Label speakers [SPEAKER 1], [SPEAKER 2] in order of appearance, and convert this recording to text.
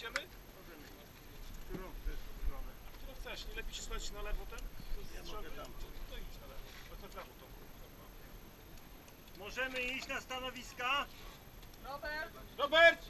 [SPEAKER 1] Idziemy?
[SPEAKER 2] Którą chcesz stronę?
[SPEAKER 1] Którą chcesz? Nie lepiej się słuchać na lewo ten?
[SPEAKER 2] Ja mogę tam.
[SPEAKER 1] To idź na lewo. No to prawo to.
[SPEAKER 2] Możemy iść na stanowiska?
[SPEAKER 1] Robert!